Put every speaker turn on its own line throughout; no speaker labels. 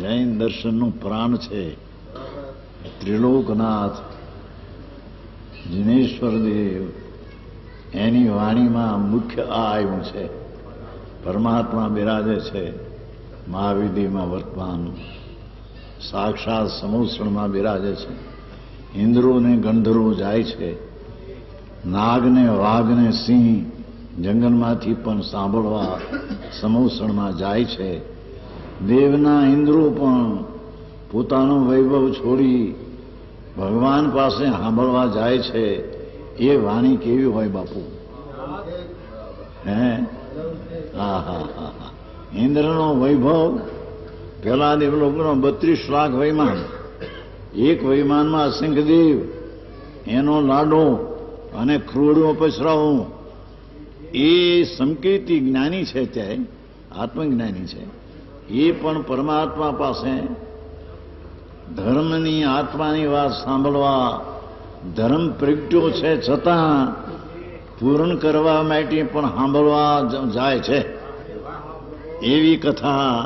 જૈન દર્શનનું પ્રાણ છે. ત્રિલોકનાથ, જિનેશ્વર દેવ, એની વાણીમાં મુખ્ય આ આવ્યું છે. પરમાત્મા બિરાજે છે. મહાવિધિમાં વર્તમાન સાક્ષાત સમુસણમાં બિરાજે છે. ઇન્દ્રોને ગંધર્વો જાય છે. નાગને વાઘને સિંહ જંગલમાંથી પણ સાંભળવા સમુસણમાં જાય છે. દેવના ઇન્દ્રો પણ પોતાનો વૈભવ છોડી ભગવાન પાસે સાંભળવા જાય છે. એ વાણી કેવી હોય બાપુ? હે? હા હા હા ઇન્દ્રનો વૈભવ, પેલા દેવલોકનો બત્રીસ લાખ વૈમાન. એક વૈમાનમાં સિંહદેવ, એનો લાડો અને ક્રૂડો પસરાવું એ સંકેતી જ્ઞાની છે ત્યાં આત્મજ્ઞાની છે. એ પણ પરમાત્મા પાસે ધર્મની આત્માની વાત સાંભળવા ધર્મ પ્રગટ્યો છે છતાં પૂર્ણ કરવા માટે પણ સાંભળવા જાય છે. એવી કથા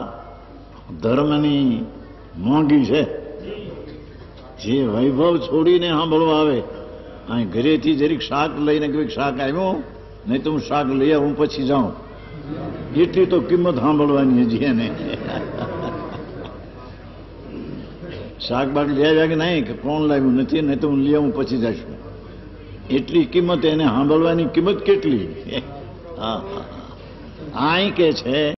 ધર્મની મોંઘી છે. જે વૈભવ છોડીને સાંભળવા આવે, અહીં ઘરેથી જરીક શાક લઈને કંઈક શાક આવ્યું નહીં તો હું શાક લઈ આવું, પછી જાઉં. એટલી તો કિંમત સાંભળવાની હજી એને. શાક બાક લઈ આવ્યા કે નહીં, કે કોણ લાવ્યું નથી, નહીં તો હું લઈ આવું, પછી જઈશું. એટલી કિંમત એને સાંભળવાની કિંમત કેટલી? હા હા આ કે છે